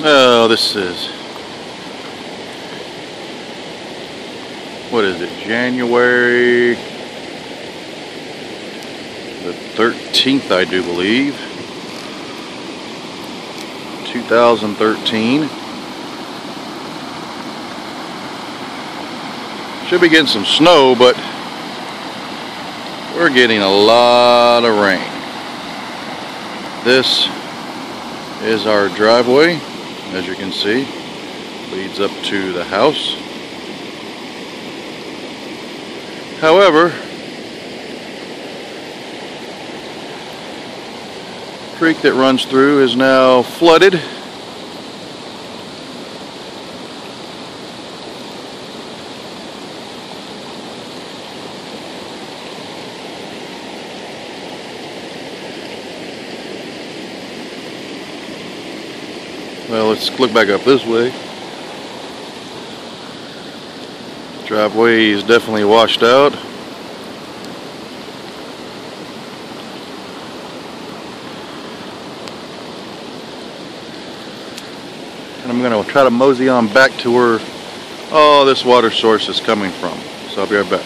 Oh, this is what is it? January the 13th, I do believe. 2013. Should be getting some snow, but we're getting a lot of rain. This is our driveway, as you can see, leads up to the house. However, creek that runs through is now flooded. Well, let's look back up this way. Driveway is definitely washed out. And I'm going to try to mosey on back to where all this water source is coming from. So I'll be right back.